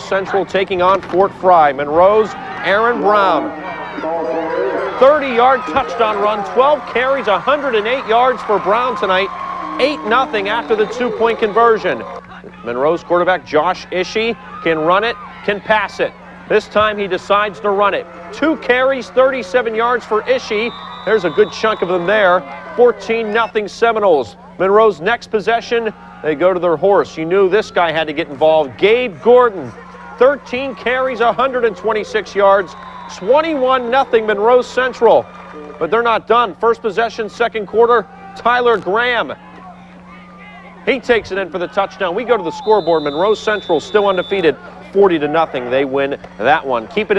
Central taking on Fort Frye. Monroe's Aaron Brown. 30-yard touchdown run, 12 carries, 108 yards for Brown tonight. 8-0 after the two-point conversion. Monroe's quarterback Josh Ishii can run it, can pass it. This time he decides to run it. Two carries, 37 yards for Ishii. There's a good chunk of them there. 14-0 Seminoles. Monroe's next possession, they go to their horse. You knew this guy had to get involved. Gabe Gordon, 13 carries, 126 yards, 21 0 Monroe Central. But they're not done. First possession, second quarter, Tyler Graham. He takes it in for the touchdown. We go to the scoreboard. Monroe Central still undefeated, 40 to nothing. They win that one. Keep it in.